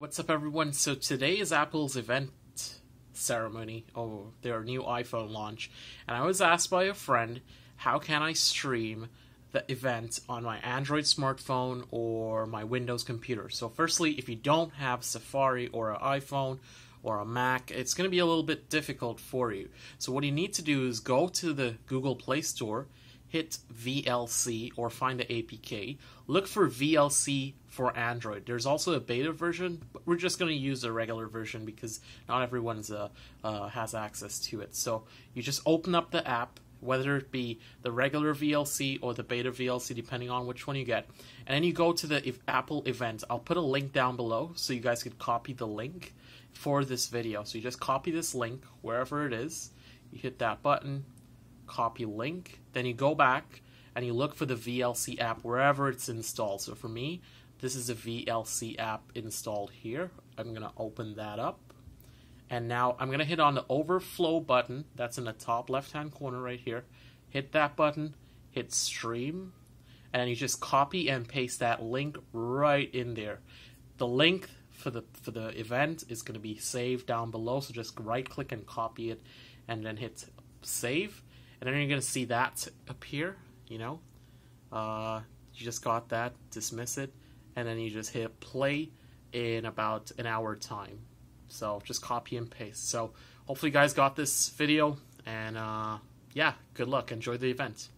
What's up, everyone? So today is Apple's event ceremony or their new iPhone launch, and I was asked by a friend, how can I stream the event on my Android smartphone or my Windows computer? So, firstly, if you don't have Safari or an iPhone or a Mac, it's going to be a little bit difficult for you. So, what you need to do is go to the Google Play Store hit VLC or find the APK. Look for VLC for Android. There's also a beta version, but we're just going to use the regular version because not everyone's uh, uh, has access to it. So you just open up the app, whether it be the regular VLC or the beta VLC, depending on which one you get, and then you go to the Apple event. I'll put a link down below so you guys could copy the link for this video. So you just copy this link wherever it is. You hit that button, copy link, then you go back and you look for the VLC app wherever it's installed. So for me, this is a VLC app installed here. I'm going to open that up. And now I'm going to hit on the overflow button that's in the top left hand corner right here. Hit that button, hit stream, and you just copy and paste that link right in there. The link for the for the event is going to be saved down below, so just right click and copy it and then hit save and then you're going to see that appear, you know. Uh, you just got that, dismiss it, and then you just hit play in about an hour time. So just copy and paste. So hopefully you guys got this video, and uh, yeah, good luck. Enjoy the event.